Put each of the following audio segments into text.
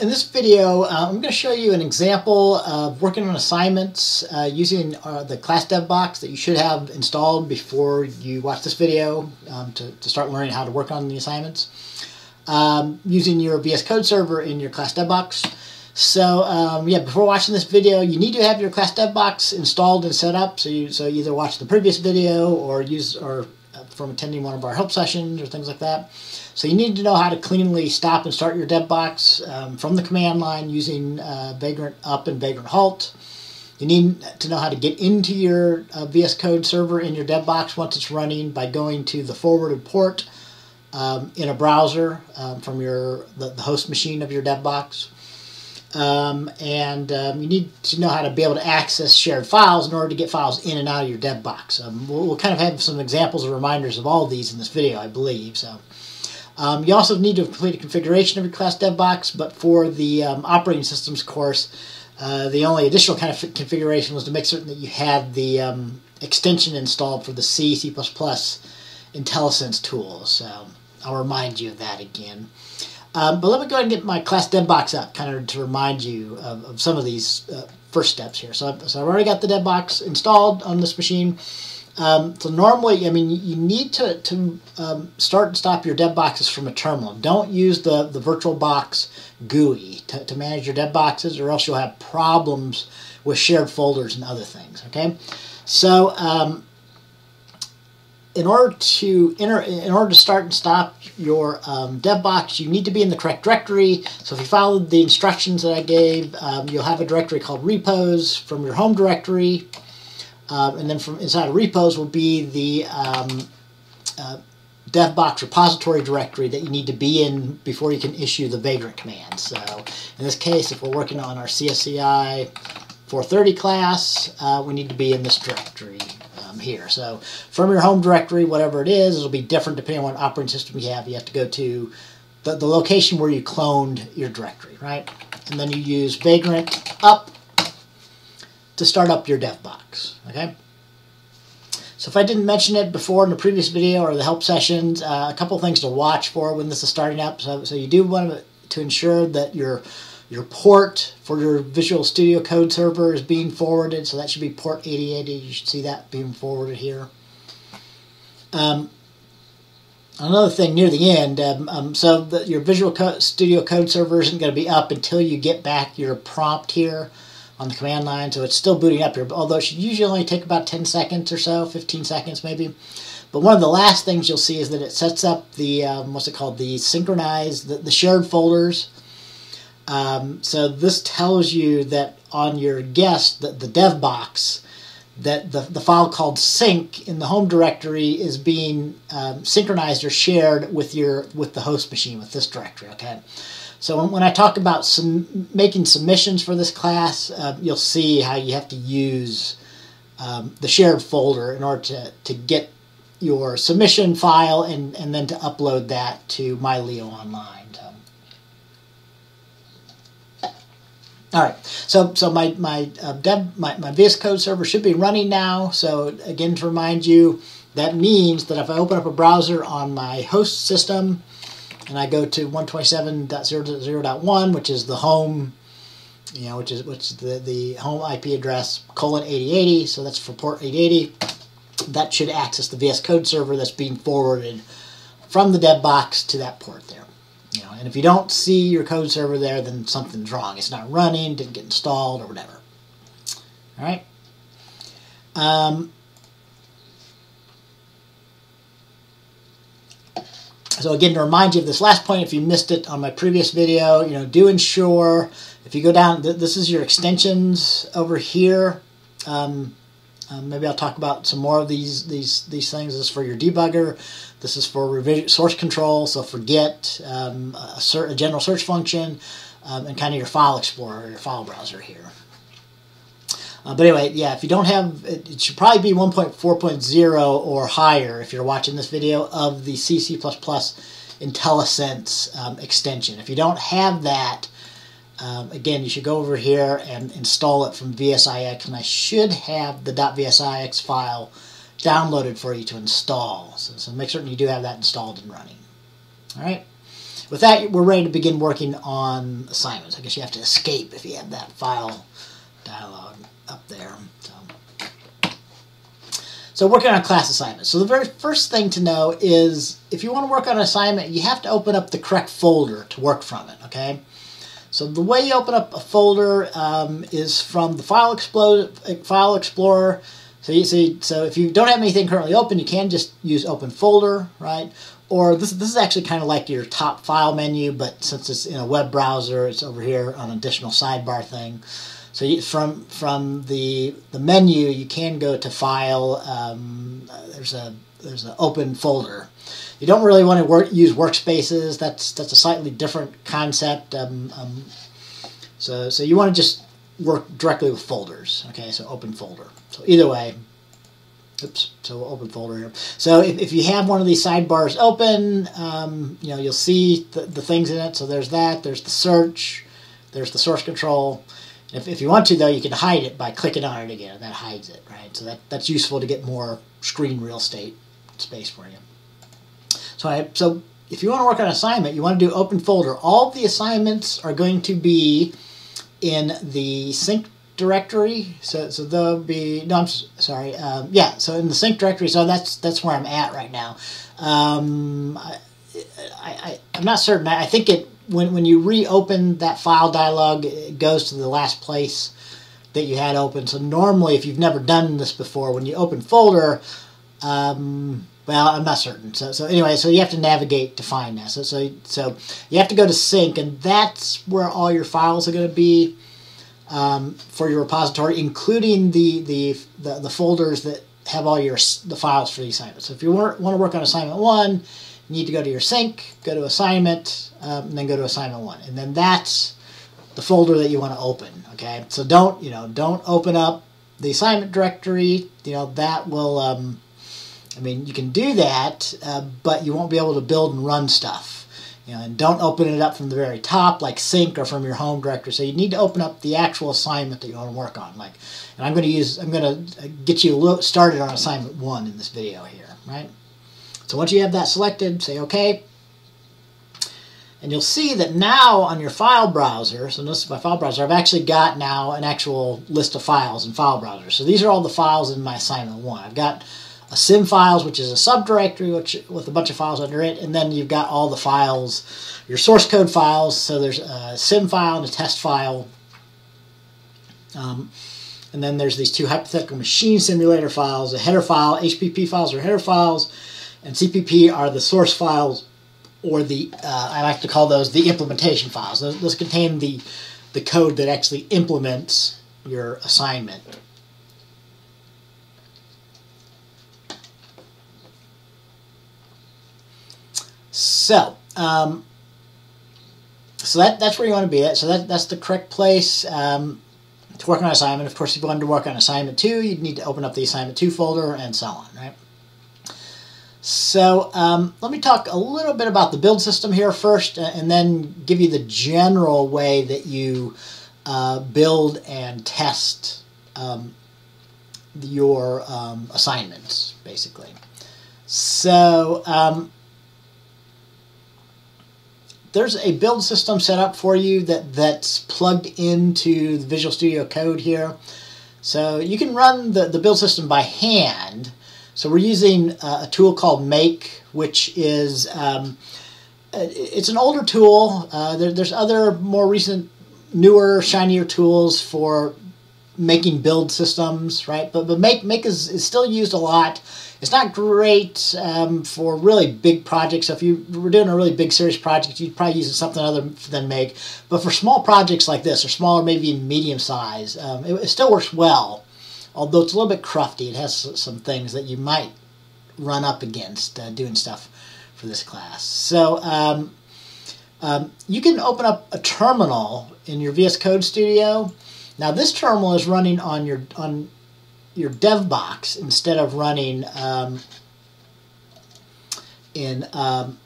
in this video, uh, I'm going to show you an example of working on assignments uh, using uh, the class dev box that you should have installed before you watch this video um, to, to start learning how to work on the assignments. Um, using your VS Code server in your class dev box. So um, yeah, before watching this video, you need to have your class dev box installed and set up. So you so either watch the previous video or use or from attending one of our help sessions or things like that. So you need to know how to cleanly stop and start your dev box um, from the command line using uh, Vagrant up and Vagrant halt. You need to know how to get into your uh, VS Code server in your dev box once it's running by going to the forwarded port um, in a browser um, from your the, the, host machine of your dev box. Um, and um, you need to know how to be able to access shared files in order to get files in and out of your dev box. Um, we'll, we'll, kind of have some examples or reminders of all of these in this video, I believe. So. Um, you also need to complete a configuration of your class dev box, but for the um, operating systems course, uh, the only additional kind of configuration was to make certain that you had the um, extension installed for the C, C++ IntelliSense tools. So I'll remind you of that again. Um, but let me go ahead and get my class dev box up, kind of to remind you of, of some of these uh, first steps here. So, so I've already got the dev box installed on this machine. Um, so normally, I mean, you need to, to um, start and stop your dev boxes from a terminal. Don't use the, the VirtualBox GUI to, to manage your dev boxes or else you'll have problems with shared folders and other things, okay? So um, in order to enter, in order to start and stop your um, dev box, you need to be in the correct directory. So if you followed the instructions that I gave, um, you'll have a directory called repos from your home directory. Um, and then from inside of repos will be the um, uh, DevBox repository directory that you need to be in before you can issue the Vagrant command. So in this case, if we're working on our CSCI 430 class, uh, we need to be in this directory um, here. So from your home directory, whatever it is, it'll be different depending on what operating system you have. You have to go to the, the location where you cloned your directory, right? And then you use Vagrant up to start up your dev box. Okay. So if I didn't mention it before in the previous video or the help sessions, uh, a couple things to watch for when this is starting up. So, so you do want to ensure that your your port for your Visual Studio Code server is being forwarded. So that should be port 8080. You should see that being forwarded here. Um, another thing near the end, um, um, so that your Visual Co Studio Code server isn't going to be up until you get back your prompt here on the command line, so it's still booting up here, although it should usually only take about 10 seconds or so, 15 seconds maybe. But one of the last things you'll see is that it sets up the, um, what's it called, the synchronized, the, the shared folders. Um, so this tells you that on your guest, the, the dev box, that the, the file called sync in the home directory is being um, synchronized or shared with your with the host machine with this directory okay so when I talk about some, making submissions for this class, uh, you'll see how you have to use um, the shared folder in order to, to get your submission file and, and then to upload that to MyLeo Online. All right, so so my my uh, dev my, my VS Code server should be running now. So again, to remind you, that means that if I open up a browser on my host system, and I go to 127.0.0.1, which is the home, you know, which is which is the, the home IP address colon 8080, so that's for port 8080. That should access the VS Code server that's being forwarded from the dev box to that port there. And if you don't see your code server there, then something's wrong. It's not running, didn't get installed, or whatever. All right. Um, So again, to remind you of this last point, if you missed it on my previous video, you know, do ensure, if you go down, th this is your extensions over here. Um, um, maybe I'll talk about some more of these these these things. This is for your debugger. This is for revision, source control. So forget um, a, a, general search function um, and kind of your file explorer, or your file browser here. Uh, but anyway, yeah, if you don't have, it, it should probably be 1.4.0 or higher if you're watching this video of the CC++ IntelliSense um, extension. If you don't have that, um, again, you should go over here and install it from VSIX, and I should have the .vsix file downloaded for you to install. So, so make certain you do have that installed and running. All right. with that, we're ready to begin working on assignments. I guess you have to escape if you have that file dialog up there. So. So working on class assignments. So the very first thing to know is if you want to work on an assignment, you have to open up the correct folder to work from it, okay? So the way you open up a folder um, is from the File Explorer. File Explorer. So you see, so if you don't have anything currently open, you can just use Open Folder, right? Or this, this is actually kind of like your top file menu, but since it's in a web browser, it's over here on an additional sidebar thing. So you, from from the the menu, you can go to File. Um, there's a there's an open folder. You don't really want to work, use workspaces. That's that's a slightly different concept. Um, um, so so you want to just work directly with folders. Okay, so open folder. So either way, oops. So open folder here. So if, if you have one of these sidebars open, um, you know you'll see the, the things in it. So there's that. There's the search. There's the source control. If, if you want to, though, you can hide it by clicking on it again. That hides it, right? So that, that's useful to get more screen real estate space for you. So, I, so if you want to work on assignment, you want to do open folder. All the assignments are going to be in the sync directory. So, so they'll be no, I'm sorry. Um, yeah, so in the sync directory. So that's that's where I'm at right now. Um, I, I, I'm not certain. I think it when, when you reopen that file dialog, it goes to the last place that you had open. So normally, if you've never done this before, when you open folder, um, well, I'm not certain. So, so anyway, so you have to navigate to find that. So, so, so you have to go to sync, and that's where all your files are going to be um, for your repository, including the, the, the, the, folders that have all your the files for the assignment. So if you want, want to work on assignment one, you need to go to your sync, go to assignment, um, and then go to assignment one. And then that's the folder that you want to open, okay? So don't, you know, don't open up the assignment directory. You know, that will, um, I mean, you can do that, uh, but you won't be able to build and run stuff. You know, and don't open it up from the very top like sync or from your home directory. So you need to open up the actual assignment that you want to work on. Like, and I'm going to use, I'm going to get you started on assignment one in this video here, right? So once you have that selected, say OK. And you'll see that now on your file browser, so this is my file browser, I've actually got now an actual list of files in file browser. So these are all the files in my assignment one. I've got a sim files, which is a subdirectory which, with a bunch of files under it, and then you've got all the files, your source code files. So there's a sim file and a test file. Um, and then there's these two hypothetical machine simulator files, a header file, HPP files or header files, and CPP are the source files, or the uh, I like to call those the implementation files. Those, those contain the the code that actually implements your assignment. So, um, so that, that's where you want to be at. So that, that's the correct place um, to work on assignment. Of course, if you wanted to work on assignment two, you'd need to open up the assignment two folder and so on, right? So um, let me talk a little bit about the build system here first, uh, and then give you the general way that you uh, build and test um, your um, assignments, basically. So um, there's a build system set up for you that, that's plugged into the Visual Studio Code here. So you can run the, the build system by hand, so we're using uh, a tool called Make, which is um, uh, it's an older tool. Uh, there, there's other more recent, newer, shinier tools for making build systems, right? But but Make Make is, is still used a lot. It's not great um, for really big projects. If you were doing a really big serious project, you'd probably use something other than Make. But for small projects like this, or smaller, maybe medium size, um, it, it still works well although it's a little bit crufty. It has some things that you might run up against uh, doing stuff for this class. So um, um, you can open up a terminal in your VS Code Studio. Now this terminal is running on your on your dev box instead of running um, in um,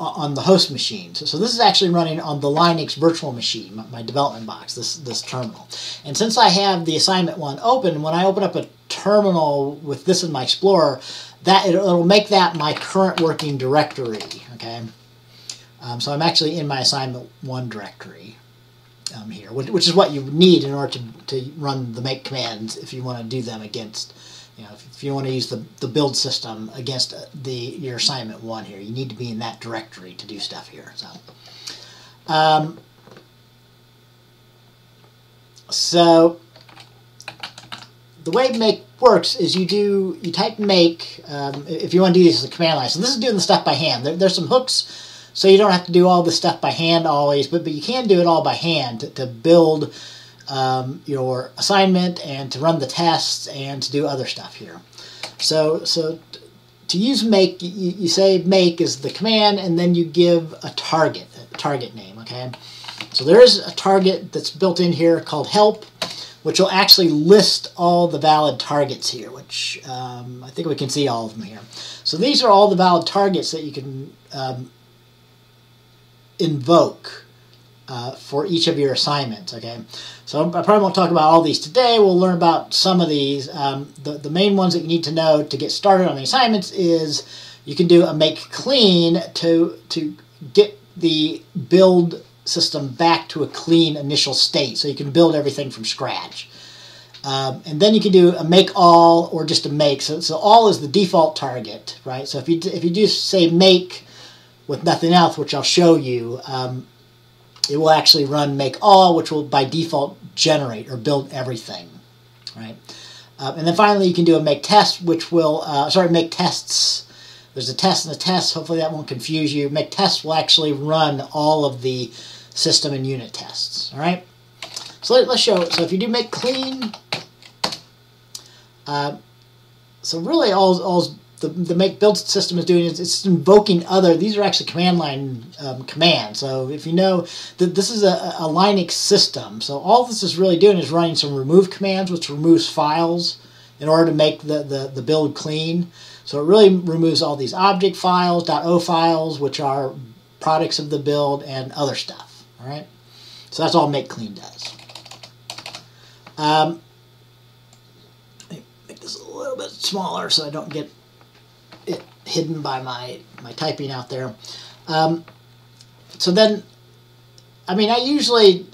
on the host machine. So, so, this is actually running on the Linux virtual machine, my, development box, this, this terminal. And since I have the assignment one open, when I open up a terminal with this in my Explorer, that it, will make that my current working directory, okay? Um, so I'm actually in my assignment one directory um, here, which, is what you need in order to, to run the make commands if you want to do them against, you know, if, if you want to use the, the build system against the your assignment one here, you need to be in that directory to do stuff here. So, um, so the way make works is you do you type make um, if you want to do this as a command line. So this is doing the stuff by hand. There, there's some hooks so you don't have to do all this stuff by hand always, but, but you can do it all by hand to, to build um, your assignment and to run the tests and to do other stuff here. So, so to use make, you, you say make is the command and then you give a target, a target name, okay? So there is a target that's built in here called help, which will actually list all the valid targets here, which um, I think we can see all of them here. So these are all the valid targets that you can um, invoke uh, for each of your assignments. Okay, so I probably won't talk about all these today. We'll learn about some of these. Um, the the main ones that you need to know to get started on the assignments is you can do a make clean to to get the build system back to a clean initial state, so you can build everything from scratch. Um, and then you can do a make all or just a make. So, so all is the default target, right? So if you if you do say make with nothing else, which I'll show you, um, it will actually run make all, which will by default generate or build everything, right? Uh, and then finally, you can do a make test, which will, uh, sorry, make tests. There's a test and a test. Hopefully that won't confuse you. Make tests will actually run all of the system and unit tests, all right? So let, us show, so if you do make clean, uh, so really all, all the, the make build system is doing is it's invoking other these are actually command line um, commands. So if you know that this is a, a linux system. So all this is really doing is running some remove commands which removes files in order to make the, the, the build clean. So it really removes all these object files .o files which are products of the build and other stuff. All right so that's all make clean does. Um, make this a little bit smaller so I don't get hidden by my my typing out there. Um, so then, I mean, I usually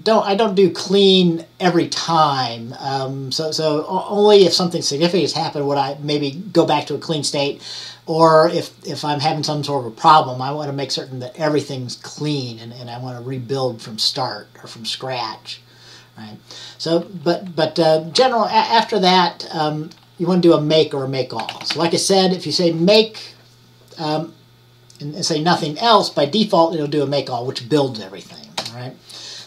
don't I don't do clean every time. Um, so so only if something significant has happened would I maybe go back to a clean state, or if if I'm having some sort of a problem, I want to make certain that everything's clean and, and I want to rebuild from start or from scratch. Right. So, but but uh, general after that, um, you want to do a make or a make all. So like I said, if you say make um, and, and, say nothing else, by default it'll do a make all, which builds everything, right?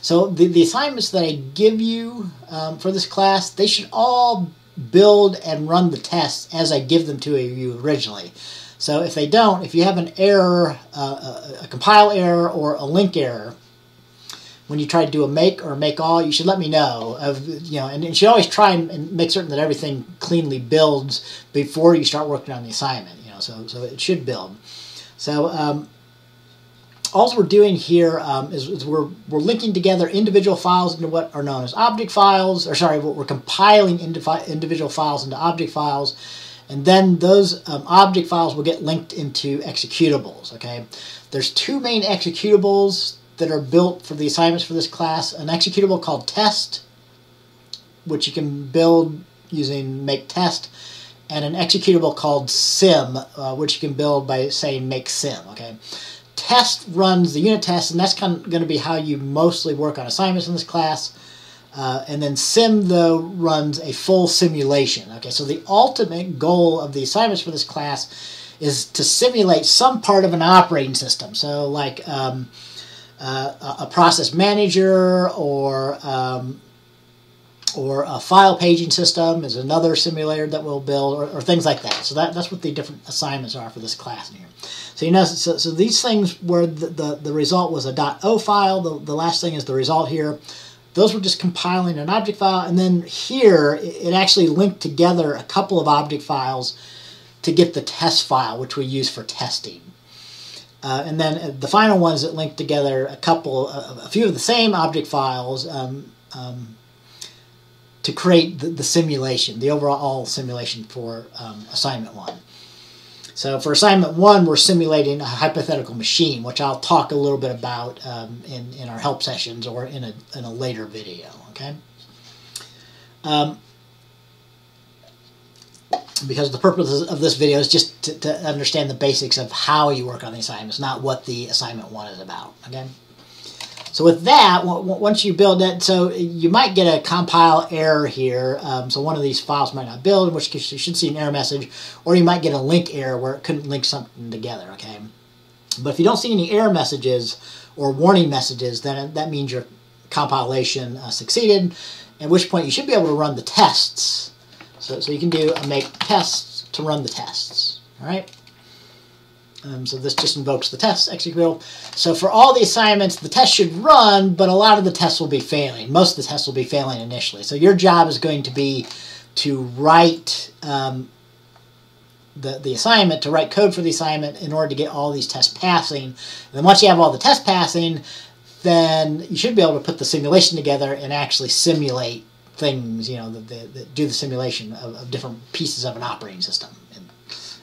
So the, the assignments that I give you um, for this class, they should all build and run the tests as I give them to you originally. So if they don't, if you have an error, uh, a, a compile error or a link error, when you try to do a make or make all, you should let me know. Of you know, and you should always try and, make certain that everything cleanly builds before you start working on the assignment. You know, so so it should build. So um, all we're doing here um, is, is, we're we're linking together individual files into what are known as object files, or sorry, what we're compiling individual files into object files. And then those um, object files will get linked into executables. Okay, there's two main executables that are built for the assignments for this class. An executable called test, which you can build using make test, and an executable called sim, uh, which you can build by saying make sim. Okay, test runs the unit test, and that's kind of going to be how you mostly work on assignments in this class. Uh, and then sim though runs a full simulation. Okay, so the ultimate goal of the assignments for this class is to simulate some part of an operating system. So like um, uh, a process manager or um, or a file paging system is another simulator that we'll build or, or, things like that. So that, that's what the different assignments are for this class here. So you know, so, so these things where the, the, the, result was a .o file, the, the last thing is the result here. Those were just compiling an object file, and then here it actually linked together a couple of object files to get the test file, which we use for testing. Uh, and then uh, the final ones that link together a couple, uh, a few of the same object files um, um, to create the, the, simulation, the overall simulation for um, assignment one. So for assignment one, we're simulating a hypothetical machine, which I'll talk a little bit about um, in, in our help sessions or in a, in a later video, okay? Because the purpose of this video is just to, to, understand the basics of how you work on the assignments, not what the assignment one is about, okay? So with that, once you build it, so you might get a compile error here. Um, so one of these files might not build, in which case you should see an error message, or you might get a link error where it couldn't link something together, okay? But if you don't see any error messages or warning messages, then that means your compilation uh, succeeded, at which point you should be able to run the tests. So, so you can do a make tests to run the tests, all right? Um, so this just invokes the test executable. So for all the assignments, the test should run, but a lot of the tests will be failing. Most of the tests will be failing initially. So your job is going to be to write um, the, the assignment, to write code for the assignment in order to get all these tests passing. And then once you have all the tests passing, then you should be able to put the simulation together and actually simulate things, you know, that, do the simulation of, of different pieces of an operating system in,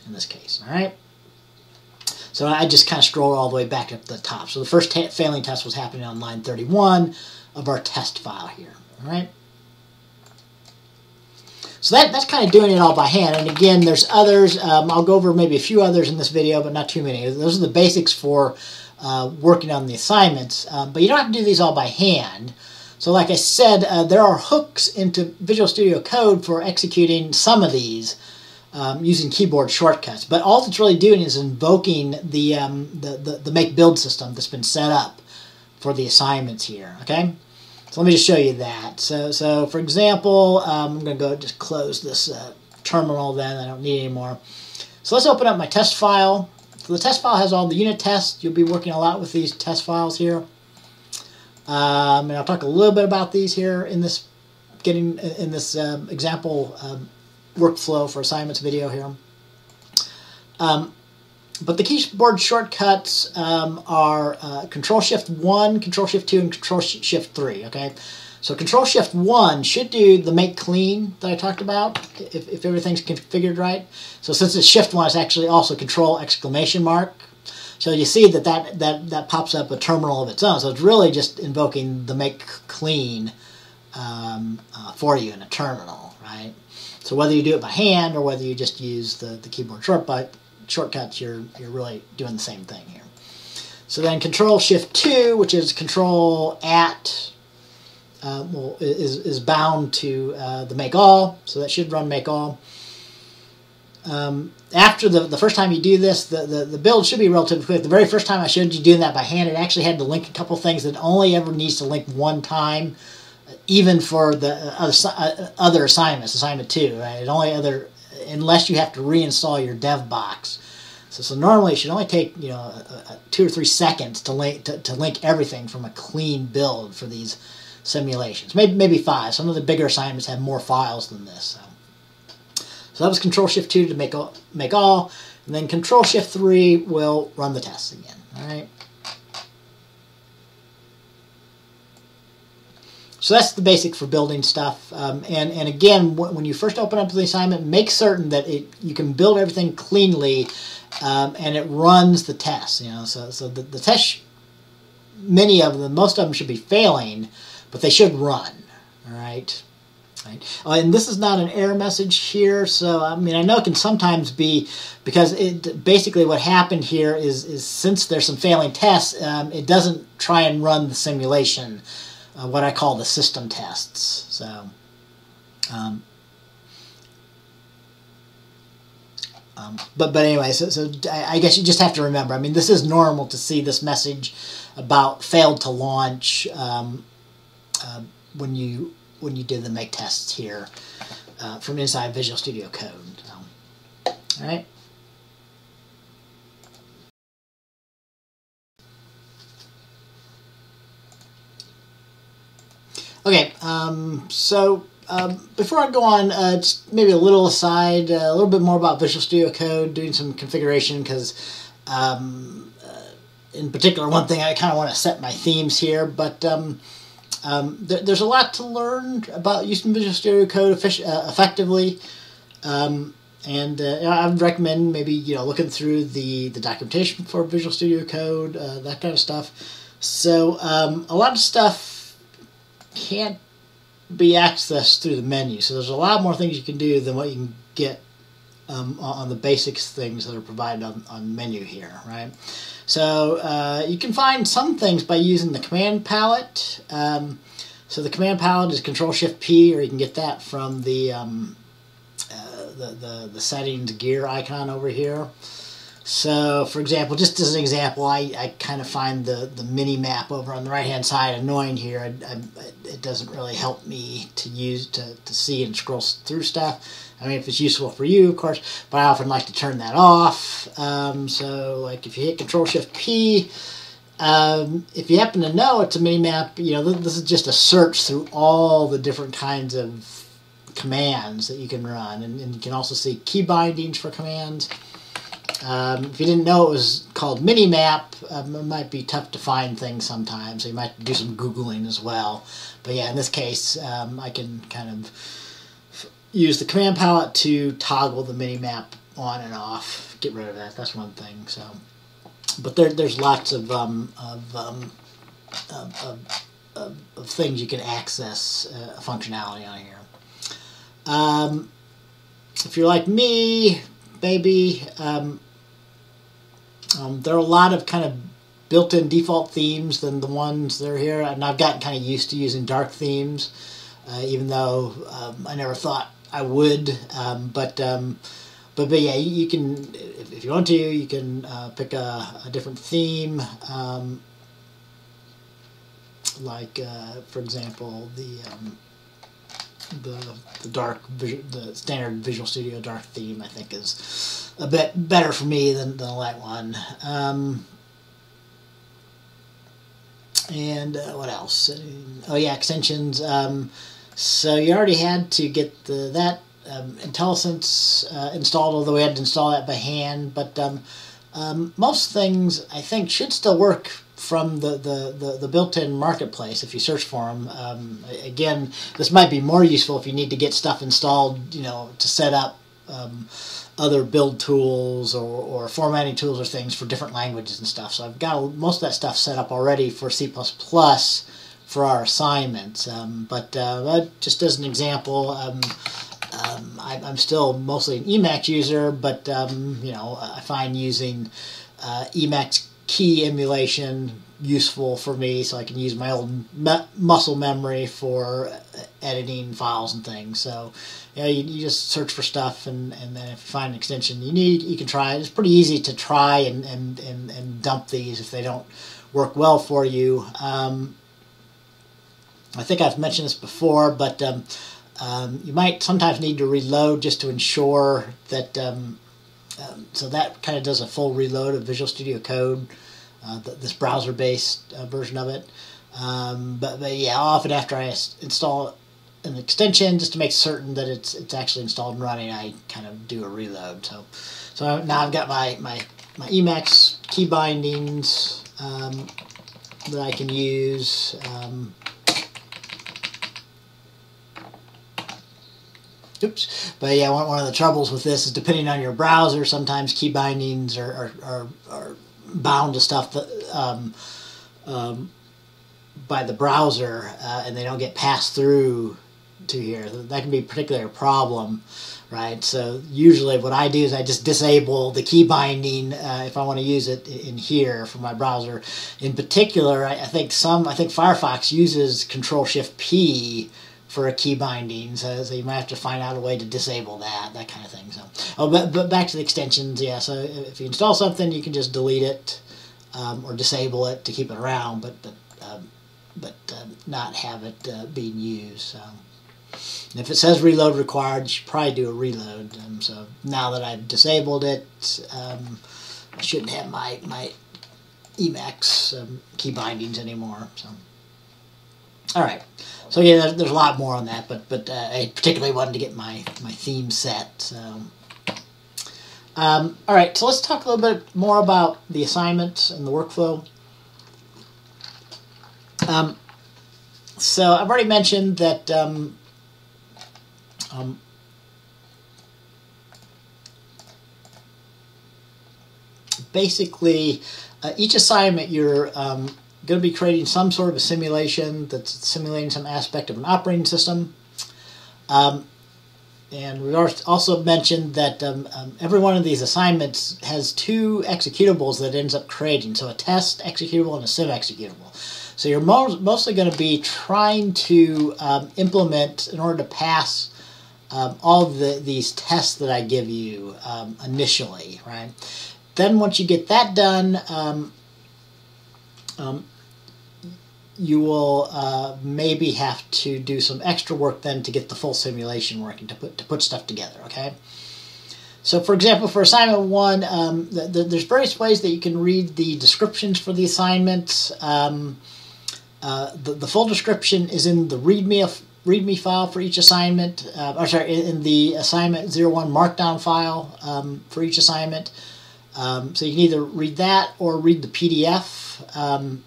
in this case, all right? So I just kind of scroll all the way back up the top. So the first failing test was happening on line 31 of our test file here. All right. So that, that's kind of doing it all by hand. And again, there's others. Um, I'll go over maybe a few others in this video, but not too many. Those are the basics for uh, working on the assignments. Um, but you don't have to do these all by hand. So like I said, uh, there are hooks into Visual Studio Code for executing some of these um, using keyboard shortcuts. But all it's really doing is invoking the, um, the, the, the, make build system that's been set up for the assignments here, okay? So let me just show you that. So, so for example, um, I'm going to go just close this uh, terminal then. I don't need anymore. So let's open up my test file. So the test file has all the unit tests. You'll be working a lot with these test files here. Um, and I'll talk a little bit about these here in this getting in this um, example um, workflow for assignments video here. Um, but the keyboard shortcuts um, are uh, Control Shift 1, Control Shift 2, and Control Shift 3, okay? So Control Shift 1 should do the make clean that I talked about, if, if everything's configured right. So since it's Shift 1, it's actually also Control exclamation mark. So you see that that, that, that pops up a terminal of its own. So it's really just invoking the make clean um, uh, for you in a terminal, right? So whether you do it by hand or whether you just use the, the keyboard shortcut, shortcuts, you're, you're really doing the same thing here. So then Control Shift 2, which is Control at, uh, well, is, is bound to uh, the make all, so that should run make all. Um, after the, the first time you do this, the, the, the build should be relatively quick. The very first time I showed you doing that by hand, it actually had to link a couple things that only ever needs to link one time even for the other, uh, other assignments, assignment two, right? It only other unless you have to reinstall your dev box. So, so normally it should only take you know a, a two or three seconds to link to, to, link everything from a clean build for these simulations. Maybe maybe five. Some of the bigger assignments have more files than this. So, so that was Control Shift two to make all, make all, and then Control Shift three will run the tests again. All right. So that's the basic for building stuff. Um, and, and again, when you first open up the assignment, make certain that it you can build everything cleanly um, and it runs the tests. You know, so, so the, the tests, many of them, most of them should be failing, but they should run. All right. Right. Uh, and this is not an error message here, so I mean I know it can sometimes be because it basically what happened here is is since there's some failing tests, um, it doesn't try and run the simulation uh, what I call the system tests. So, um, um, but but anyway, so, so I guess you just have to remember. I mean, this is normal to see this message about failed to launch um, uh, when you when you did the make tests here uh, from inside Visual Studio Code. So, all right. Okay, um, so um, before I go on, uh, just maybe a little aside, uh, a little bit more about Visual Studio Code, doing some configuration, because um, uh, in particular, one thing I kind of want to set my themes here, but um, um, th there's a lot to learn about using Visual Studio Code uh, effectively. Um, and uh, I would recommend maybe you know looking through the the documentation for Visual Studio Code, uh, that kind of stuff. So um, a lot of stuff can't be accessed through the menu. So there's a lot more things you can do than what you can get um, on the basics things that are provided on, on menu here, right? So uh, you can find some things by using the command palette. Um, so the command palette is Control Shift P, or you can get that from the um, uh, the, the the settings gear icon over here. So, for example, just as an example, I, I kind of find the, the mini map over on the right hand side annoying here. I, I, it doesn't really help me to use to, to see and scroll through stuff. I mean, if it's useful for you, of course, but I often like to turn that off. Um, so, like if you hit Control Shift P, um, if you happen to know it's a mini map, you know this is just a search through all the different kinds of commands that you can run, and, and you can also see key bindings for commands. Um, if you didn't know it was called Minimap, um, it might be tough to find things sometimes. So you might do some Googling as well. But yeah, in this case, um, I can kind of use the command palette to toggle the mini map on and off. Get rid of that. That's one thing. So, But there, there's lots of, um, of, um, of, of, of, things you can access uh, functionality on here. Um, if you're like me, maybe um, um, there are a lot of kind of built-in default themes than the ones that are here, and I've gotten kind of used to using dark themes, uh, even though um, I never thought I would. Um, but um, but but yeah, you, you can if, you want to, you can uh, pick a, a, different theme. Um, like uh, for example, the um, the the dark the standard Visual Studio dark theme I think is a bit better for me than, the light one. Um, and uh, what else? Oh yeah, extensions. So you already had to get the that um, IntelliSense uh, installed, although we had to install that by hand. But um, um, most things I think should still work from the, the, the, the, built-in marketplace if you search for them. Um, again, this might be more useful if you need to get stuff installed, you know, to set up um, other build tools or, or formatting tools or things for different languages and stuff. So I've got most of that stuff set up already for C++ for our assignments. Um, but uh, just as an example, um, um, I, am still mostly an Emacs user, but um, you know I find using uh, Emacs key emulation useful for me so I can use my old me- muscle memory for editing files and things. So, you, know, you, you, just search for stuff and, and then if you find an extension you need, you can try it. It's pretty easy to try and, and, and, and dump these if they don't work well for you. Um, I think I've mentioned this before, but um, um, you might sometimes need to reload just to ensure that um, um, so that kind of does a full reload of Visual Studio Code, uh, this browser-based uh, version of it. Um, but, but yeah, often after I install an extension, just to make certain that it's it's actually installed and running, I kind of do a reload. So so now I've got my my my Emacs key bindings um, that I can use. Um, Oops. But yeah, one, one of the troubles with this is depending on your browser, sometimes key bindings are, are, are, are bound to stuff that, um, um, by the browser uh, and they don't get passed through to here. That can be particularly a problem, right? So usually what I do is I just disable the key binding uh, if I want to use it in here for my browser. In particular, I, I think some, I think Firefox uses Control Shift P for a key binding, so, so, you might have to find out a way to disable that, that kind of thing. So, oh, but, but back to the extensions, yeah. So if you install something, you can just delete it um, or disable it to keep it around, but but um, but uh, not have it uh, being used. So. if it says reload required, you should probably do a reload. Um, so now that I've disabled it, um, I shouldn't have my my Emacs um, key bindings anymore. So. All right. So yeah, there's, there's, a lot more on that, but but uh, I particularly wanted to get my my theme set. So. Um, all right, so let's talk a little bit more about the assignments and the workflow. Um, so I've already mentioned that um, um basically uh, each assignment you're um, going to be creating some sort of a simulation that's simulating some aspect of an operating system. Um, and we also mentioned that um, um, every one of these assignments has two executables that ends up creating. So a test executable and a sim executable. So you're mo mostly going to be trying to um, implement in order to pass um, all the, these tests that I give you um, initially, right? Then once you get that done, um, you will uh, maybe have to do some extra work then to get the full simulation working to put to put stuff together. Okay. So, for example, for assignment one, um, the, the, there's various ways that you can read the descriptions for the assignments. Um, uh, the, the full description is in the README README file for each assignment. Uh, or sorry, in the assignment 01 markdown file um, for each assignment. Um, so you can either read that or read the PDF. Um,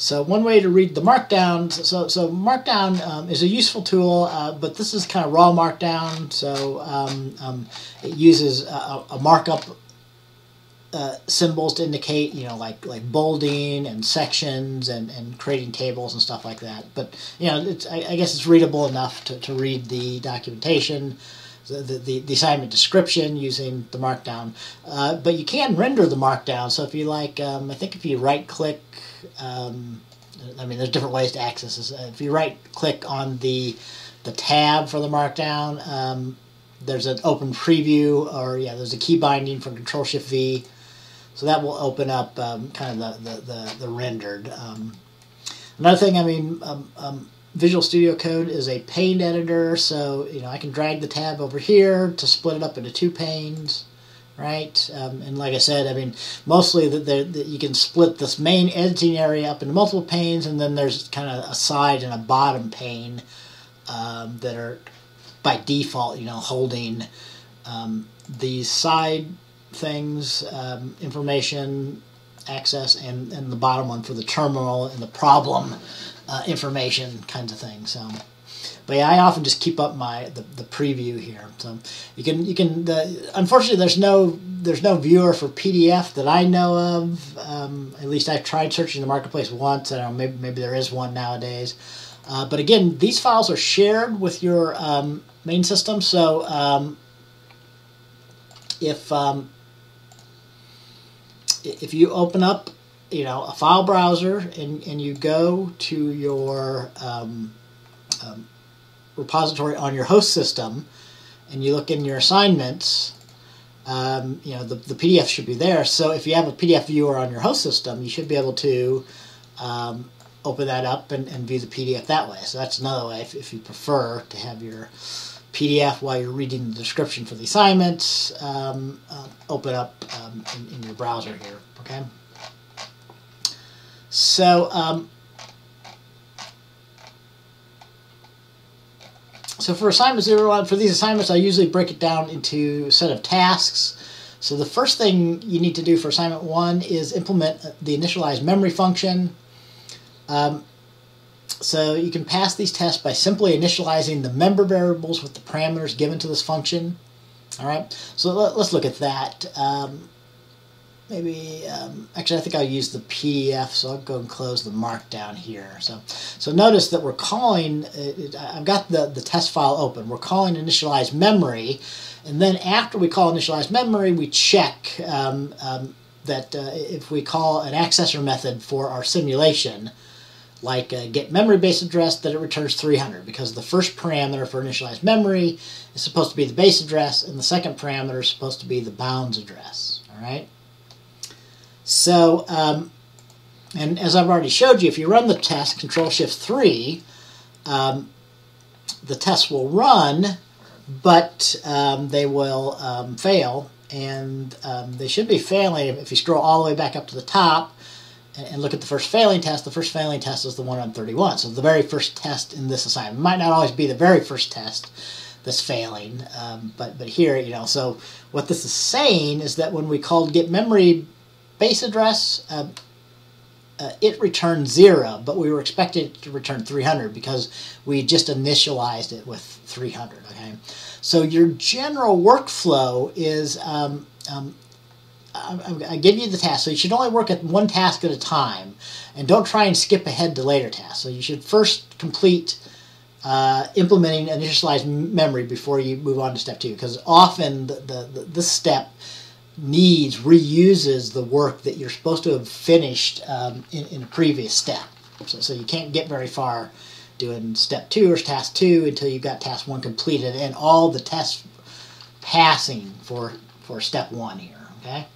so one way to read the Markdown, so so Markdown um, is a useful tool, uh, but this is kind of raw Markdown. So um, um, it uses a, a markup uh, symbols to indicate, you know, like like bolding and sections and, and creating tables and stuff like that. But you know, it's I, I guess it's readable enough to, to read the documentation. The, the, assignment description using the markdown. Uh, but you can render the markdown. So if you like, um, I think if you right click um, I mean, there's different ways to access this. Uh, if you right click on the the tab for the Markdown, um, there's an open preview, or yeah, there's a key binding for Control Shift V. So that will open up um, kind of the, the, the, the rendered. Um, another thing, I mean, um, Visual Studio Code is a pane editor, so you know I can drag the tab over here to split it up into two panes right? Um, and like I said, I mean, mostly that you can split this main editing area up into multiple panes, and then there's kind of a side and a bottom pane um, that are by default, you know, holding um, these side things, um, information, access, and, and the bottom one for the terminal and the problem uh, information kinds of things. So. But yeah, I often just keep up my the, the preview here. So you can you can the unfortunately there's no there's no viewer for PDF that I know of. Um, at least I've tried searching the marketplace once. I don't know maybe maybe there is one nowadays. Uh, but again, these files are shared with your um, main system. So um, if um, if you open up you know a file browser and, and you go to your um, um, repository on your host system and you look in your assignments, um, you know, the, the PDF should be there. So if you have a PDF viewer on your host system, you should be able to um, open that up and, and view the PDF that way. So that's another way if, if you prefer to have your PDF while you're reading the description for the assignments, um, uh, open up um, in, in, your browser here, okay? So, um, So for assignment zero, for these assignments, I usually break it down into a set of tasks. So the first thing you need to do for assignment one is implement the initialize memory function. Um, so you can pass these tests by simply initializing the member variables with the parameters given to this function. All right, so let, us look at that. Um, maybe um, actually I think I'll use the PDF so I'll go and close the markdown here. So so notice that we're calling it, I've got the the test file open. We're calling initialize memory and then after we call initialize memory we check um, um, that uh, if we call an accessor method for our simulation like uh, get memory base address that it returns 300 because the first parameter for initialize memory is supposed to be the base address and the second parameter is supposed to be the bounds address all right so, um, and as I've already showed you, if you run the test, Control Shift 3, um, the test will run, but um, they will um, fail, and um, they should be failing if you scroll all the way back up to the top and, look at the first failing test. The first failing test is the one on 31, so the very first test in this assignment. Might not always be the very first test that's failing, um, but, but here, you know, so what this is saying is that when we called get memory base address, uh, uh, it returned zero, but we were expected to return 300 because we just initialized it with 300. Okay, so your general workflow is um, um, I, give you the task, so you should only work at one task at a time, and don't try and skip ahead to later tasks. So you should first complete uh, implementing initialized memory before you move on to step two, because often the, the, the, step needs reuses the work that you're supposed to have finished um, in, in a previous step. So, so you can't get very far doing step two or task two until you've got task one completed and all the tests passing for for step one here. Okay.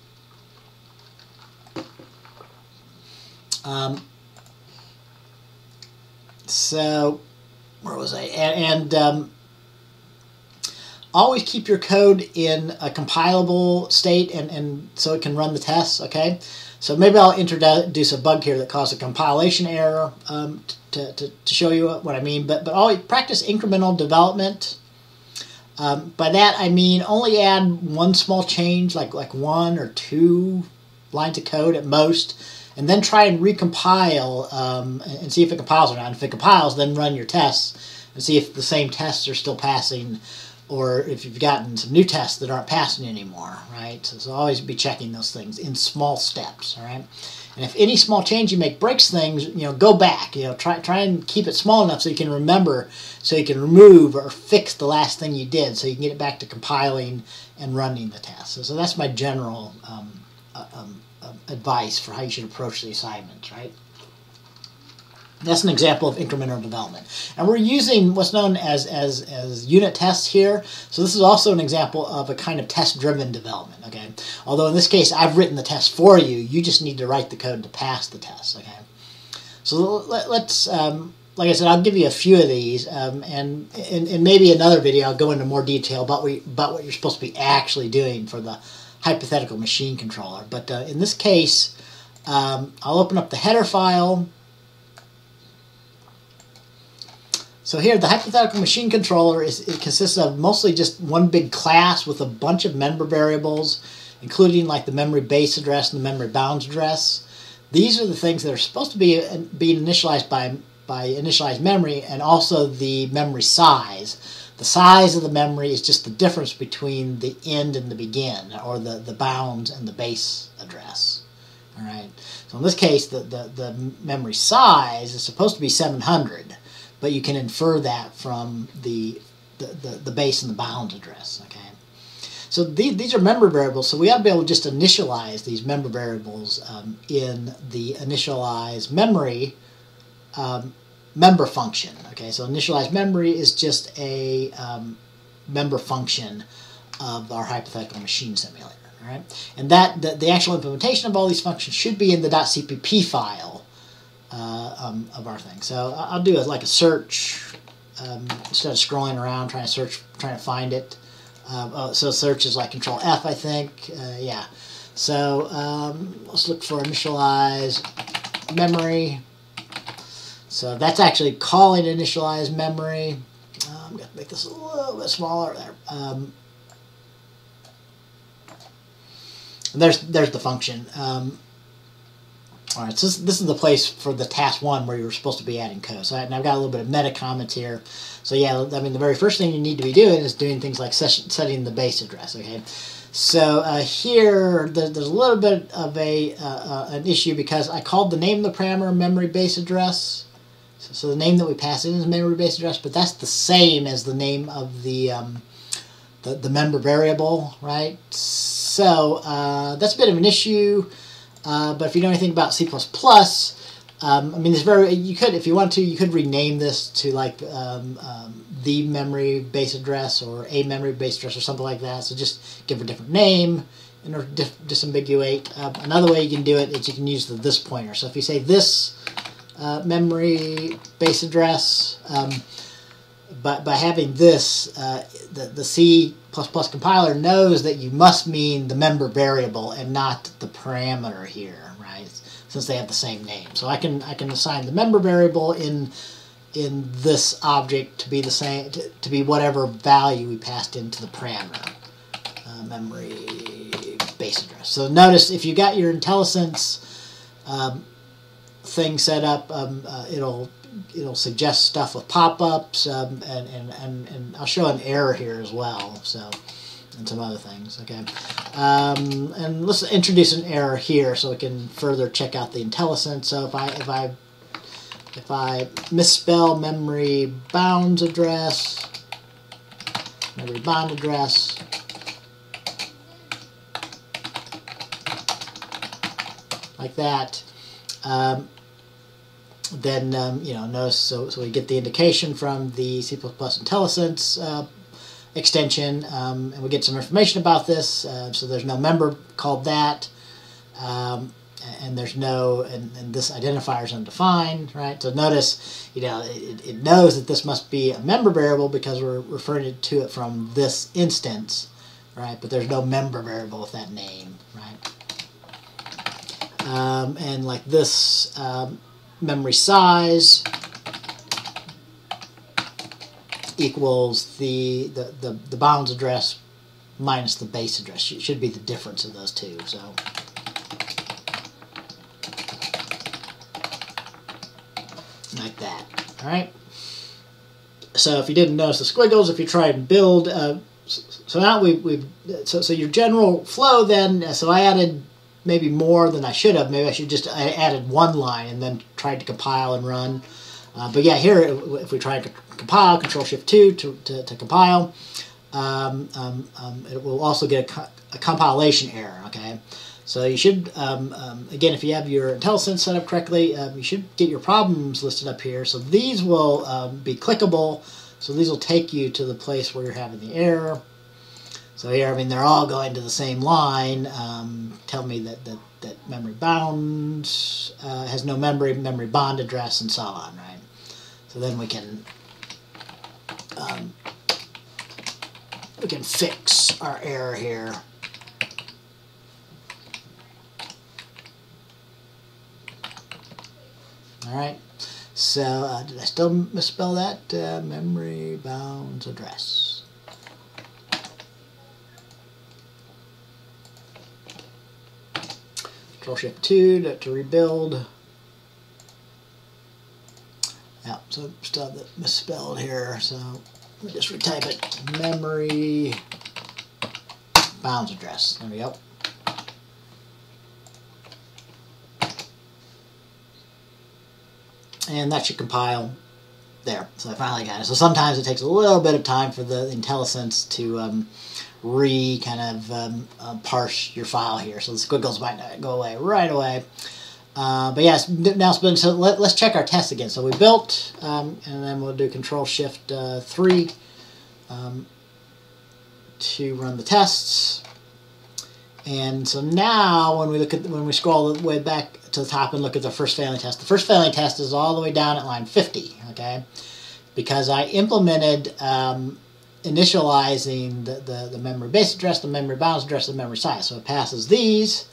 Um, so where was I? And, and um, always keep your code in a compilable state and, and so it can run the tests, okay? So maybe I'll introduce a bug here that caused a compilation error um, to, to, to, show you what I mean. But, but always practice incremental development. Um, by that I mean only add one small change, like, like one or two lines of code at most, and then try and recompile um, and see if it compiles or not. And if it compiles, then run your tests and see if the same tests are still passing or if you've gotten some new tests that aren't passing anymore, right? So, so always be checking those things in small steps, all right? And if any small change you make breaks things, you know, go back. You know, try try and keep it small enough so you can remember, so you can remove or fix the last thing you did, so you can get it back to compiling and running the test. So, so that's my general um, uh, um, uh, advice for how you should approach the assignments, right? That's an example of incremental development. And we're using what's known as, as, as unit tests here. So this is also an example of a kind of test-driven development, okay? Although in this case, I've written the test for you. You just need to write the code to pass the test, okay? So let, us um, like I said, I'll give you a few of these, um, and in, in, maybe another video I'll go into more detail about what, about what you're supposed to be actually doing for the hypothetical machine controller. But uh, in this case, um, I'll open up the header file, So here, the hypothetical machine controller is it consists of mostly just one big class with a bunch of member variables, including like the memory base address and the memory bounds address. These are the things that are supposed to be uh, being initialized by by initialized memory and also the memory size. The size of the memory is just the difference between the end and the begin, or the, the bounds and the base address. All right. So in this case, the, the, the memory size is supposed to be 700 but you can infer that from the, the, the, the base and the bound address, okay? So these, these are member variables, so we ought to be able to just initialize these member variables um, in the initialize memory um, member function, okay? So initialize memory is just a um, member function of our hypothetical machine simulator, all right? And that the, the actual implementation of all these functions should be in the .cpp file uh, um, of our thing. So I'll do a, like a search um, instead of scrolling around trying to search, trying to find it. Um, oh, so search is like Control F, I think. Uh, yeah. So um, let's look for initialize memory. So that's actually calling initialize memory. Uh, I'm going to make this a little bit smaller there. Um, there's there's the function. Um, all right, so this, this, is the place for the task one where you're supposed to be adding code. So and I've got a little bit of meta comments here. So yeah, I mean, the very first thing you need to be doing is doing things like setting the base address, okay? So uh, here, there's a little bit of a uh, uh, an issue because I called the name of the parameter memory base address. So, so, the name that we pass in is memory base address, but that's the same as the name of the um, the, the member variable, right? So uh, that's a bit of an issue. Uh, but if you know anything about C++, um, I mean, it's very. You could, if you want to, you could rename this to like um, um, the memory base address or a memory base address or something like that. So just give it a different name in order to disambiguate. Um, another way you can do it is you can use the this pointer. So if you say this uh, memory base address, um, but by having this, uh, the, the C++ compiler knows that you must mean the member variable and not the parameter here, right? Since they have the same name. So I can I can assign the member variable in in this object to be the same to, to be whatever value we passed into the parameter uh, memory base address. So notice if you got your IntelliSense um, thing set up, um, uh, it'll it'll suggest stuff with pop-ups, um, and, and, and, and I'll show an error here as well. So and some other things. Okay, um, and let's introduce an error here so we can further check out the IntelliSense. So if I if I if I misspell memory bounds address, memory bound address, like that, um, then um, you know notice so, so we get the indication from the C++ IntelliSense uh, extension, um, and we get some information about this. Uh, so there's no member called that, um, and there's no, and, and, this identifier is undefined, right? So notice, you know, it, it, knows that this must be a member variable because we're referring to it from this instance, right? But there's no member variable with that name, right? Um, and like this um, memory size equals the, the, the, the bounds address minus the base address. It should be the difference of those two. So. Like that. All right. So if you didn't notice the squiggles, if you try and build, uh, so now we, we've, so, so your general flow then, so I added maybe more than I should have. Maybe I should just I added one line and then tried to compile and run. Uh, but yeah, here if we try to compile, Control Shift two to, to, to compile, um, um, um, it will also get a, co a, compilation error. Okay, so you should um, um, again if you have your IntelliSense set up correctly, um, you should get your problems listed up here. So these will be clickable. So these will take you to the place where you're having the error. So here, I mean, they're all going to the same line. Um, tell me that, that, that memory bound uh, has no memory, memory bond address, and so on, right? So then we can um, we can fix our error here. All right. So uh, did I still misspell that? Uh, memory bounds address. Control Shift 2 to, to rebuild. Yeah, so stuff that misspelled here, so let me just retype it. Memory bounds address. There we go. And that should compile there. So I finally got it. So sometimes it takes a little bit of time for the IntelliSense to um, re kind of um, uh, parse your file here. So the squiggles might not go away right away. Uh, but yes, now been, so let, us check our test again. So we built, um, and then we'll do Control Shift uh, 3 um, to run the tests. And so now when we look at when we scroll the way back to the top and look at the first failing test, the first failing test is all the way down at line 50, okay? Because I implemented um, initializing the, the, the, memory base address, the memory bounds address, the memory size. So it passes these.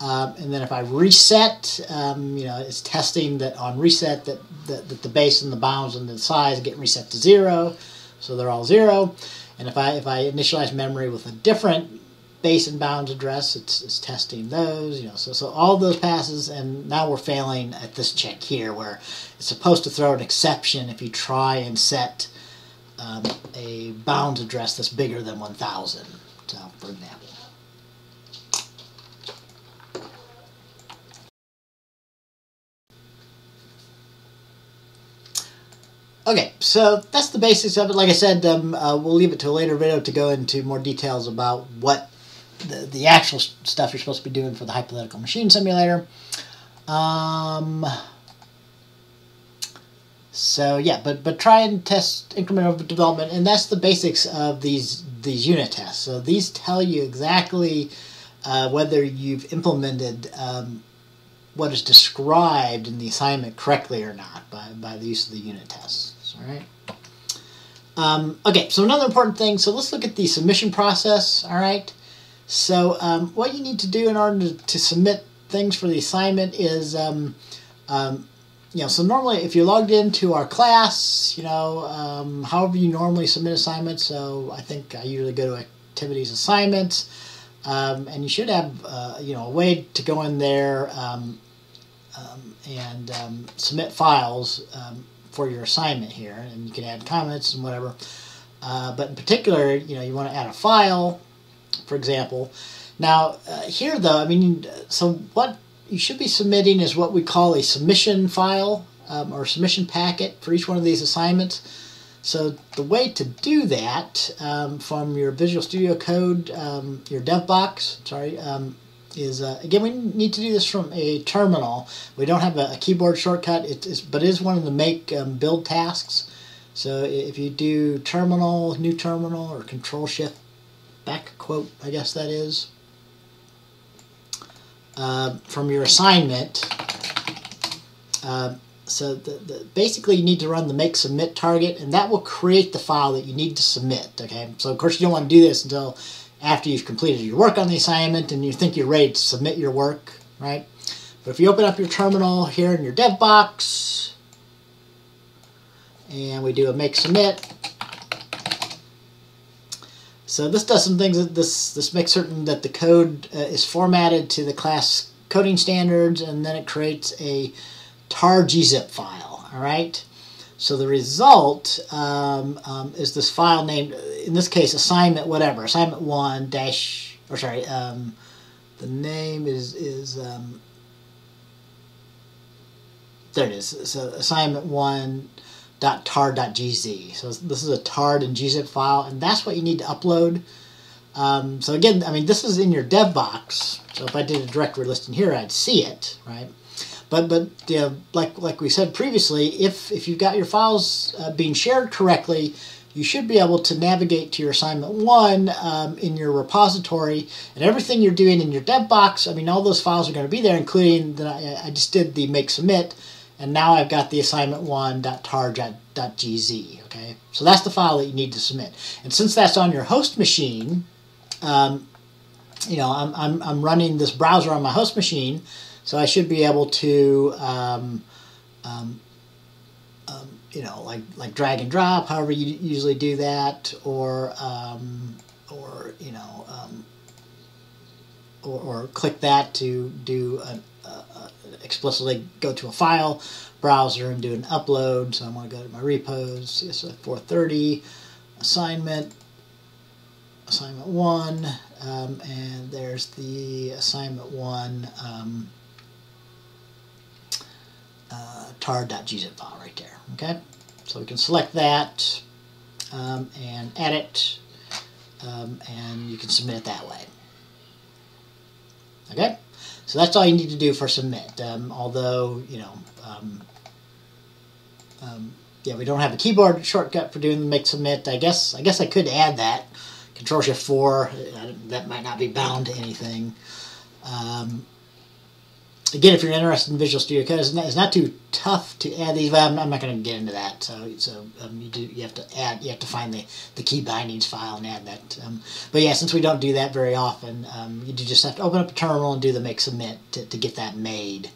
Um, and then if I reset, um, you know, it's testing that on reset that, that, that, the base and the bounds and the size get reset to zero. So they're all zero. And if I, if I initialize memory with a different base and bounds address, it's, it's testing those, you know, so, so all those passes, and now we're failing at this check here where it's supposed to throw an exception if you try and set um, a bounds address that's bigger than 1000, so, for example. Okay, so that's the basics of it. Like I said, um, uh, we'll leave it to a later video to go into more details about what the, the actual stuff you're supposed to be doing for the hypothetical machine simulator. Um, so yeah, but but try and test incremental development, and that's the basics of these these unit tests. So these tell you exactly uh, whether you've implemented um, what is described in the assignment correctly or not by, by the use of the unit tests. All right. Um, okay, so another important thing. So let's look at the submission process. All right. So um, what you need to do in order to, to submit things for the assignment is um, um, you know, so normally if you're logged into our class, you know, um, however you normally submit assignments, so I think I usually go to activities assignments, um, and you should have, uh, you know, a way to go in there um, and submit files for your assignment here, and you can add comments and whatever. Uh, but in particular, you know, you want to add a file, for example. Now, uh, here though, I mean, so what you should be submitting is what we call a submission file um, or submission packet for each one of these assignments. So the way to do that um, from your Visual Studio Code, um, your dev box, sorry, um, is uh, again we need to do this from a terminal. We don't have a, a keyboard shortcut, it is, but it is one of the make um, build tasks. So if you do terminal, new terminal, or control shift back quote, I guess that is, uh, from your assignment, uh, so the, the, basically you need to run the make submit target and that will create the file that you need to submit, okay? So of course you don't want to do this until after you've completed your work on the assignment and you think you're ready to submit your work, right? But if you open up your terminal here in your dev box, and we do a make submit. So this does some things. This this makes certain that the code uh, is formatted to the class coding standards, and then it creates a tar gzip file. All right. So the result um, um, is this file named, in this case, assignment whatever, assignment one dash, or sorry, um, the name is is um, there it is. So assignment one .tar.gz. So this is a tard and gzip file, and that's what you need to upload. Um, so again, I mean, this is in your dev box. So if I did a directory listing here, I'd see it, right? But but you know, like like we said previously, if if you've got your files uh, being shared correctly, you should be able to navigate to your assignment one um, in your repository, and everything you're doing in your dev box. I mean, all those files are going to be there, including that I, I just did the make submit and now I've got the assignment one.tar.gz, okay? So that's the file that you need to submit. And since that's on your host machine, um, you know, I'm, I'm, I'm running this browser on my host machine, so I should be able to, um, um, um you know, like, like drag and drop, however you usually do that, or, um, or you know, um, or, or click that to do a, explicitly go to a file browser and do an upload. So I'm going to go to my repos, CSci 430, assignment, assignment one, um, and there's the assignment one um, uh, tar.gzip file right there. Okay, so we can select that um, and edit, um, and you can submit it that way. Okay. So that's all you need to do for submit. Um, although, you know, um, um, yeah, we don't have a keyboard shortcut for doing the make submit. I guess I guess I could add that. Control Shift 4, uh, that might not be bound to anything. Um, again, if you're interested in Visual Studio Code, it's not, it's not too tough to add these. I'm, I'm not going to get into that. So, so um, you do you have to add you have to find the the key bindings file and add that. Um, but yeah, since we don't do that very often, um, you do just have to open up a terminal and do the make submit to, to get that made,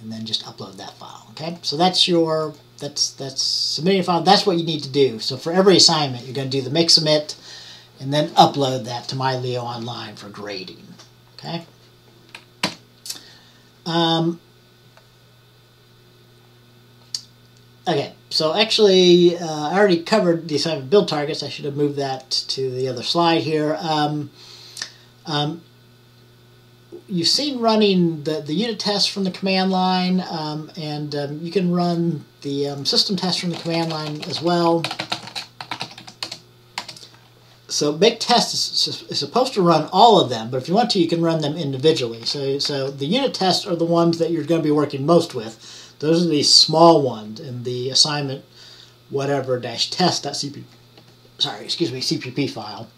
and then just upload that file. Okay, so that's your that's that's submitting file. That's what you need to do. So for every assignment, you're going to do the make submit, and then upload that to MyLeo Online for grading. Okay. Um, okay, so actually, uh, I already covered the assignment build targets. I should have moved that to the other slide here. Um, um, you've seen running the, the unit test from the command line, um, and um, you can run the um, system test from the command line as well. So make test is, is, supposed to run all of them, but if you want to, you can run them individually. So, so the unit tests are the ones that you're going to be working most with. Those are the small ones in the assignment whatever dash test.cpp, sorry, excuse me, CPP file.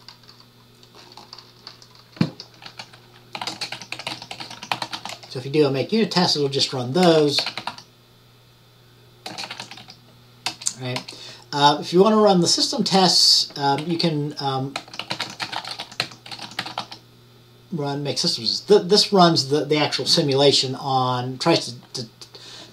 So if you do a make unit test, it'll just run those. Right. Uh, if you want to run the system tests, um, you can um, run make systems. Th this runs the, the actual simulation on, tries to, to,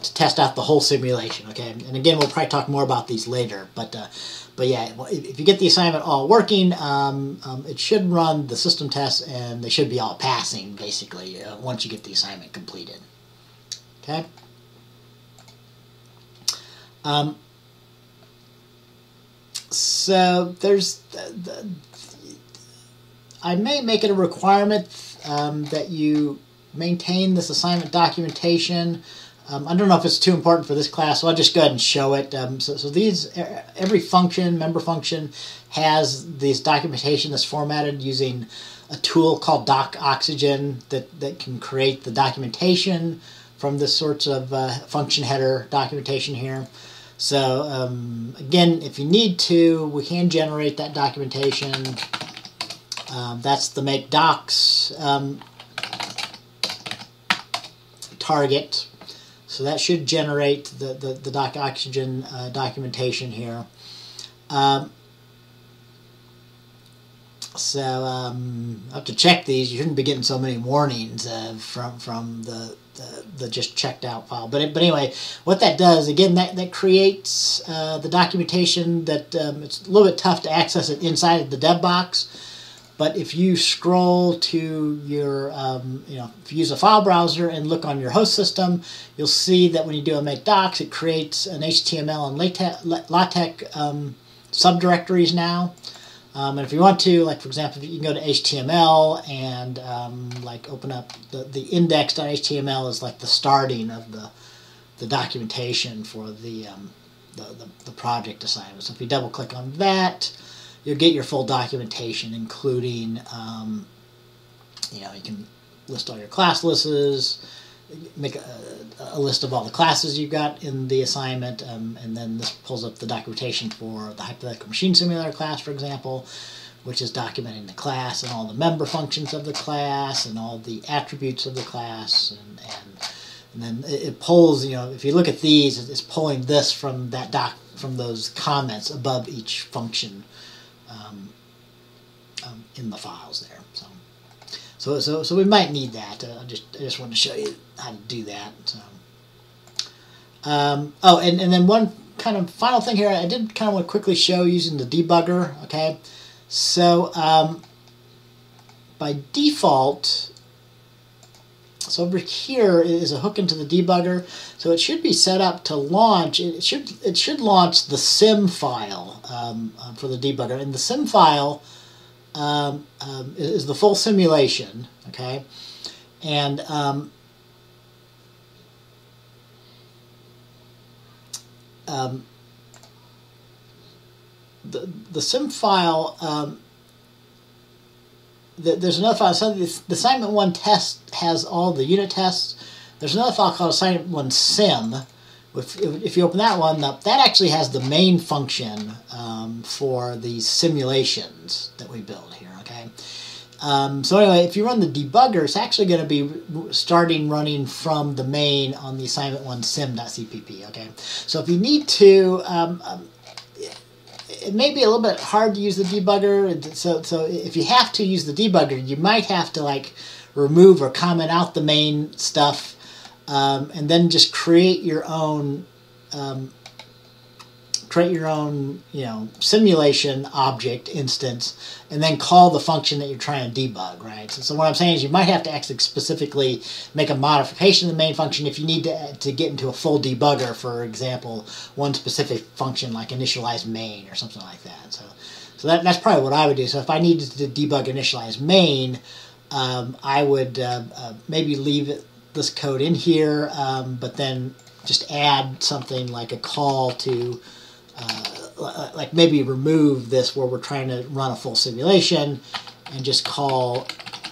to, test out the whole simulation, okay? And again, we'll probably talk more about these later, but uh, but yeah, if you get the assignment all working, um, um, it should run the system tests and they should be all passing, basically, uh, once you get the assignment completed, okay? Um, so there's the, the, I may make it a requirement um, that you maintain this assignment documentation. Um, I don't know if it's too important for this class, so I'll just go ahead and show it. Um, so, so these, every function, member function, has this documentation that's formatted using a tool called Doxygen that, that can create the documentation from this sorts of uh, function header documentation here. So um, again, if you need to, we can generate that documentation. Um, that's the make docs um, target. So that should generate the, the, the Doxygen uh, documentation here. Um, so um, I have to check these. You shouldn't be getting so many warnings uh, from from the, the, the just checked out file. But but anyway, what that does again that that creates uh, the documentation that um, it's a little bit tough to access it inside of the dev box. But if you scroll to your, um, you know, if you use a file browser and look on your host system, you'll see that when you do a make docs, it creates an HTML and LaTeX, LaTeX um, subdirectories now. Um, and if you want to, like for example, you can go to HTML and um, like open up the, the index.html is like the starting of the, the documentation for the, um, the, the, the project assignment. So if you double click on that, you'll get your full documentation, including, um, you know, you can list all your class lists, make a, a, list of all the classes you've got in the assignment, um, and then this pulls up the documentation for the hypothetical machine simulator class, for example, which is documenting the class and all the member functions of the class and all the attributes of the class, and, and, and then it, it pulls, you know, if you look at these, it's pulling this from that doc, from those comments above each function um, um, in the files there. So, so, so, we might need that. Uh, I just, I just wanted to show you how to do that. So. Um, oh, and, and then one kind of final thing here, I did kind of want to quickly show using the debugger, okay? So, um, by default, so over here is a hook into the debugger. So it should be set up to launch. It should it should launch the sim file um, uh, for the debugger, and the sim file um, um, is the full simulation. Okay, and um, um, the the sim file um, there's another file. So the assignment one test has all the unit tests. There's another file called assignment one sim. If, if you open that one up, that actually has the main function um, for the simulations that we build here. Okay. Um, so anyway, if you run the debugger, it's actually going to be starting running from the main on the assignment one sim.cpp. Okay. So if you need to um, um it may be a little bit hard to use the debugger. So, so if you have to use the debugger, you might have to like remove or comment out the main stuff, um, and then just create your own um, create your own, you know, simulation object instance, and then call the function that you're trying to debug, right? So, so what I'm saying is you might have to actually specifically make a modification of the main function if you need to, to get into a full debugger, for example, one specific function like initialize main or something like that. So, so that, that's probably what I would do. So if I needed to debug initialize main, um, I would uh, uh, maybe leave it, this code in here, um, but then just add something like a call to uh, like maybe remove this where we're trying to run a full simulation and just call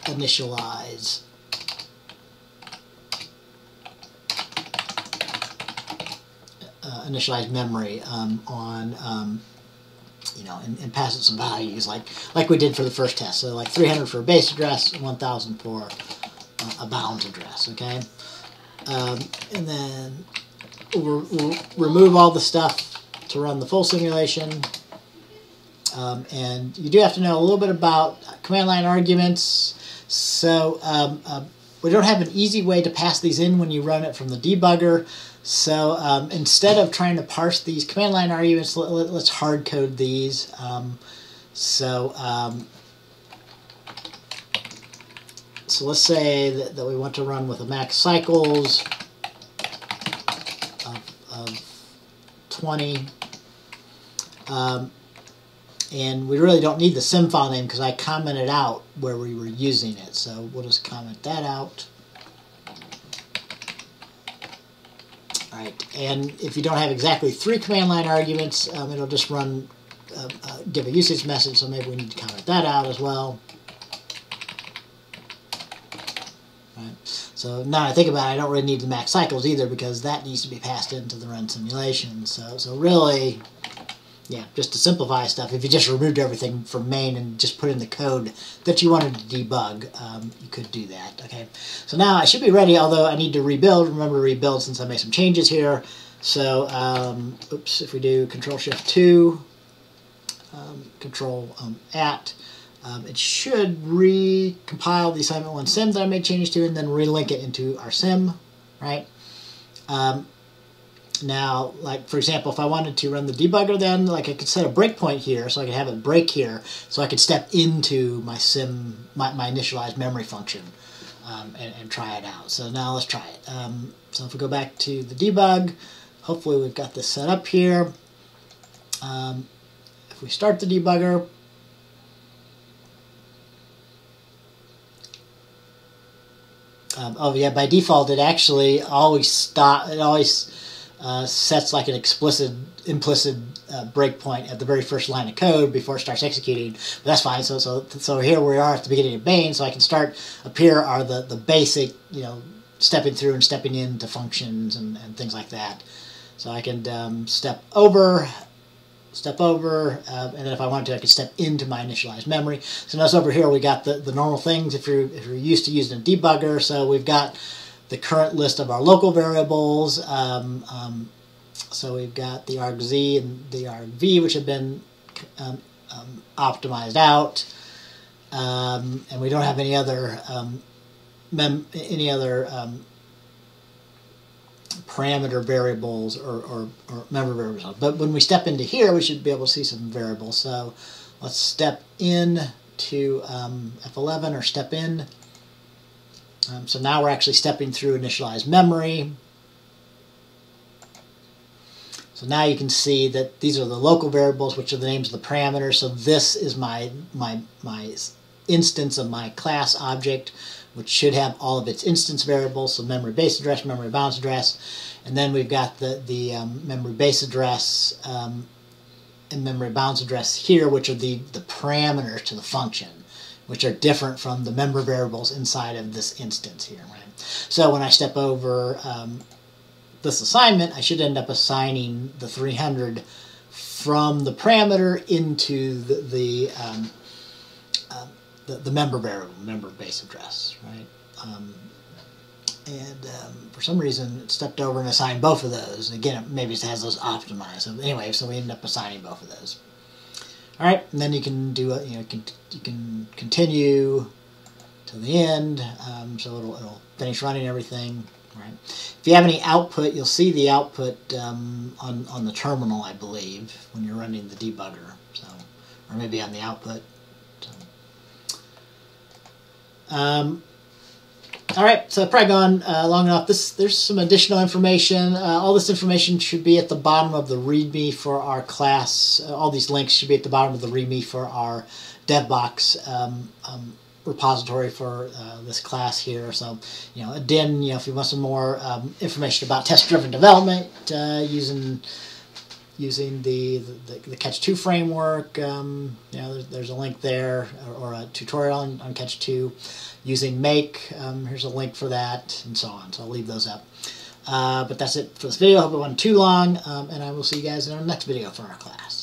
initialize. Uh, initialize memory um, on um, you know and, and, pass it some values like like we did for the first test. So like 300 for a base address 1000 for a bounds address okay um, and then we'll, we'll remove all the stuff to run the full simulation. Um, and you do have to know a little bit about command line arguments. So um, uh, we don't have an easy way to pass these in when you run it from the debugger. So um, instead of trying to parse these command line arguments, let, us hard code these. Um, so um, so let's say that, that, we want to run with a max cycles of, of 20 um, and we really don't need the sim file name because I commented out where we were using it. So we'll just comment that out. Alright, and if you don't have exactly three command line arguments, um, it'll just run, uh, uh, give a usage message, so maybe we need to comment that out as well. So now I think about it, I don't really need the max cycles either because that needs to be passed into the run simulation. So, so really, yeah, just to simplify stuff, if you just removed everything from main and just put in the code that you wanted to debug, um, you could do that. Okay, so now I should be ready, although I need to rebuild. Remember to rebuild since I made some changes here. So, um, oops, if we do Control Shift 2, um, um, it should recompile the assignment 1 sim that I made changes to and then relink it into our sim, right? Um, now, like for example, if I wanted to run the debugger then, like I could set a breakpoint here so I could have it break here so I could step into my sim, my, my initialized memory function um, and, and, try it out. So now let's try it. Um, so if we go back to the debug, hopefully we've got this set up here. Um, if we start the debugger, um, oh yeah, by default it actually always stop, it always uh, sets like an explicit implicit uh, breakpoint at the very first line of code before it starts executing. But that's fine. So so so here we are at the beginning of main. So I can start up here are the the basic you know stepping through and stepping into functions and, and things like that. So I can um, step over, step over, uh, and then if I wanted to, I could step into my initialized memory. So notice over here we got the, the normal things if you're if you're used to using a debugger. So we've got the current list of our local variables. Um, um, so we've got the argc and the argv, which have been um, um optimized out, um, and we don't have any other um, any other parameter variables or, or, or member variables. But when we step into here, we should be able to see some variables. So let's step in to F11 or step in um, so now we're actually stepping through initialized memory. So now you can see that these are the local variables, which are the names of the parameters. So this is my, my, my instance of my class object, which should have all of its instance variables, so memory base address, memory bounds address, and then we've got the, the um, memory base address um, and memory bounds address here, which are the, the parameters to the function which are different from the member variables inside of this instance here. Right? So when I step over um, this assignment, I should end up assigning the 300 from the parameter into the the, um, the, the, member variable, member base address, right? Um, and um, for some reason, it stepped over and assigned both of those. Again, maybe it has those optimized. So anyway, so we end up assigning both of those. All right, and then you can do a, you know you can continue to the end, um, so it'll, it'll finish running everything. Right. If you have any output, you'll see the output um, on on the terminal, I believe, when you're running the debugger. So, or maybe on the output. Um, all right, so I've probably gone uh, long enough. This there's some additional information. Uh, all this information should be at the bottom of the README for our class. Uh, all these links should be at the bottom of the README for our DevBox um, um, repository for uh, this class here. So, you know, again, you know, if you want some more um, information about test-driven development uh, using using the, the, the Catch 2 framework. Um, you know, there's, there's, a link there, or, or a tutorial on, on, Catch 2 using Make. Um, here's a link for that, and so on. So I'll leave those up. Uh, but that's it for this video. I hope it wasn't too long, um, and I will see you guys in our next video for our class.